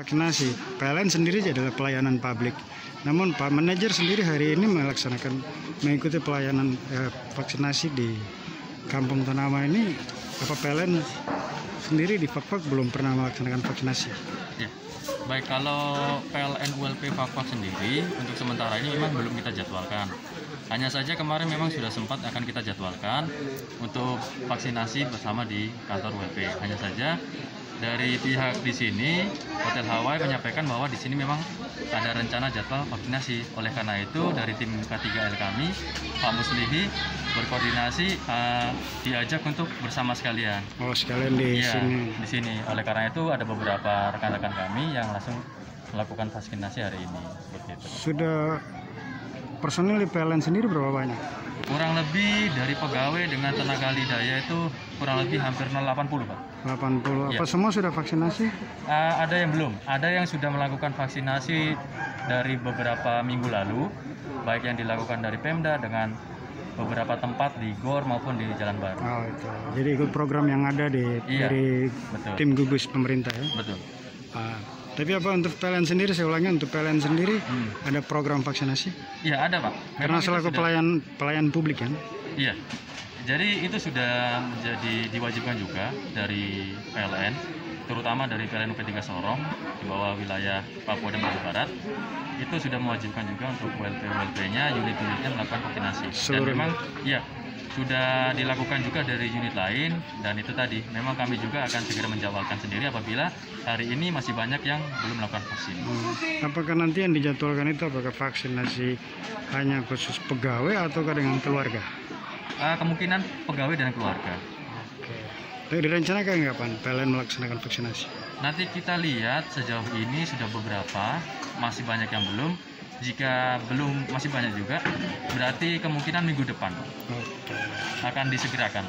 vaksinasi. PLN sendiri adalah pelayanan publik. Namun Pak Manajer sendiri hari ini melaksanakan mengikuti pelayanan eh, vaksinasi di Kampung Tanama ini. Apa PLN sendiri di Fakfak belum pernah melaksanakan vaksinasi? Ya. Baik kalau PLN ULP Fakfak sendiri untuk sementara ini memang belum kita jadwalkan. Hanya saja kemarin memang sudah sempat akan kita jadwalkan untuk vaksinasi bersama di kantor ULP. Hanya saja dari pihak di sini Hotel Hawaii menyampaikan bahwa di sini memang ada rencana jadwal vaksinasi. Oleh karena itu dari tim K3L kami Pak Muslihi berkoordinasi eh, diajak untuk bersama sekalian. Oh sekalian di Iya, sini. di sini. Oleh karena itu ada beberapa rekan-rekan kami yang langsung melakukan vaksinasi hari ini. Seperti itu. Sudah personil di PLN sendiri berapa banyak? Kurang lebih dari pegawai dengan tenaga ahli daya itu kurang lebih hampir 080 Pak. 80. Apa Iya. semua sudah vaksinasi? Ah, ada yang belum, ada yang sudah melakukan vaksinasi dari beberapa minggu lalu, baik yang dilakukan dari Pemda dengan beberapa tempat di GOR maupun di Jalan Baru. Oh itu. Jadi ikut program yang ada di Iya, dari betul. tim gugus pemerintah ya. Betul. Ah, tapi apa untuk PLN sendiri? Saya ulangi untuk PLN sendiri Hmm. ada program vaksinasi? Iya ada Pak. Karena Memang itu selaku sudah- pelayan pelayan publik kan? Iya. Jadi itu sudah menjadi diwajibkan juga dari PLN, terutama dari PLN UP3 Sorong di bawah wilayah Papua dan Papua Barat. Itu sudah mewajibkan juga untuk WLP-WLP-nya, unit-unitnya melakukan vaksinasi. Dan Seluruhnya. memang ya sudah dilakukan juga dari unit lain dan itu tadi memang kami juga akan segera menjawabkan sendiri apabila hari ini masih banyak yang belum melakukan vaksin. Hmm. Apakah nanti yang dijadwalkan itu apakah vaksinasi hanya khusus pegawai ataukah dengan keluarga? Ah, kemungkinan pegawai dan keluarga. Oke. Direncanakan kapan PLN melaksanakan vaksinasi? Nanti kita lihat sejauh ini sudah beberapa, masih banyak yang belum. Jika belum masih banyak juga, berarti kemungkinan minggu depan akan disegerakan.